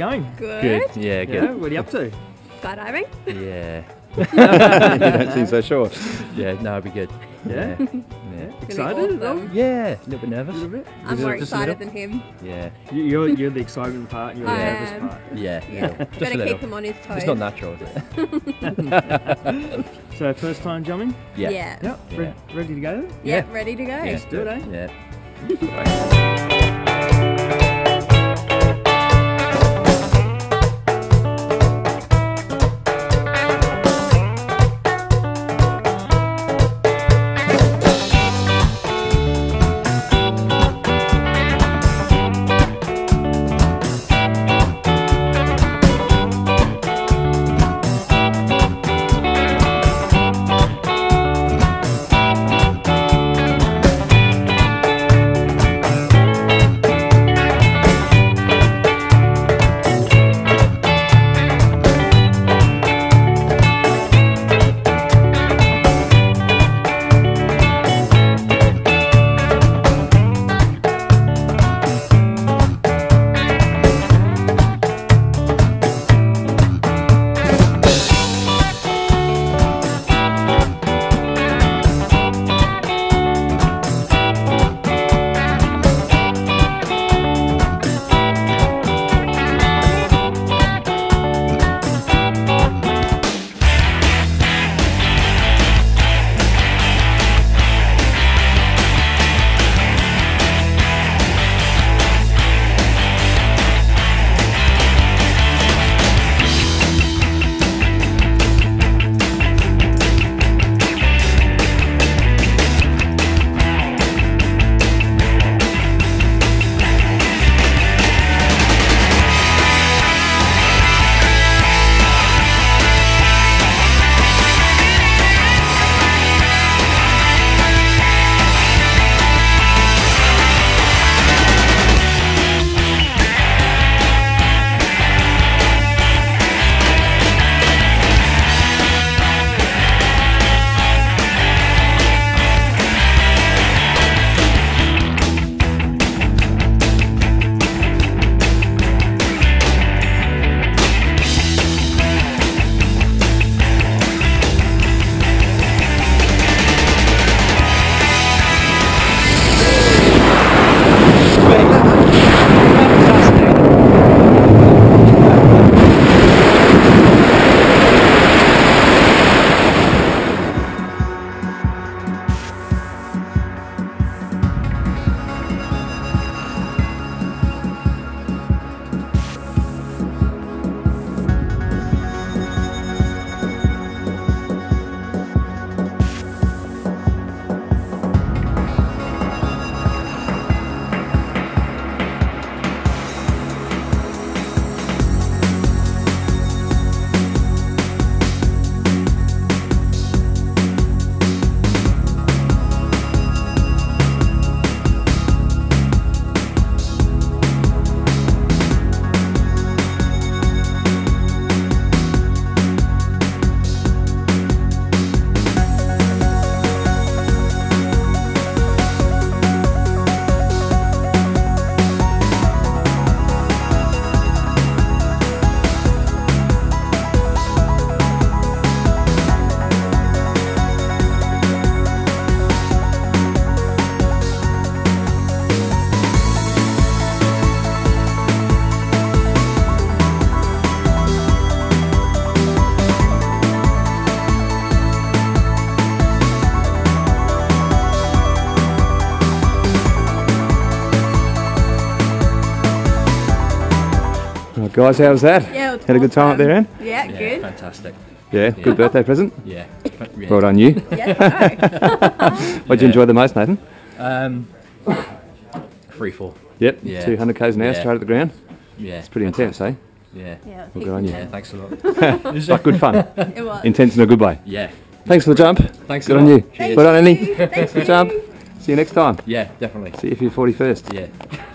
going? Good. Good. Yeah, Yeah. good. What are you up to? Skydiving. Yeah. you don't seem so sure. Yeah, no, it'll be good. Yeah. Yeah. Gonna Excited at all? awesome. Yeah, a little bit A little bit. I'm Just more excited little. than him. Yeah. You- You're you're the excitement part. and You're the I nervous am. part. Yeah. Yeah. Just Gotta keep him on his toes. It's not natural, is it? So first time jumping. Yeah. Yeah. Yep. Re- ready to go? Yeah, Ready to go. Yeah. Let's do it, eh? Yeah. Guys, how was that? Yeah, it was Had a good time up there, Anne? Yeah, Yeah, good. fantastic. Yeah, good birthday present. Yeah. yeah. Well done, you. Yeah, What'd you enjoy the most, Nathan? Um, free fall. Yep, Yeah. 200 k's an hour Yeah. straight at the ground. Yeah. It's pretty intense, eh? Yeah. yeah. Well, good on you. Yeah, thanks a lot. But good fun. It was. Intense in a good way. yeah. Thanks for the jump. Thanks Good a on you. Cheers. Well done, Annie. Thank Good jump. See you next time. Yeah, definitely. See if you for your 41st. Yeah.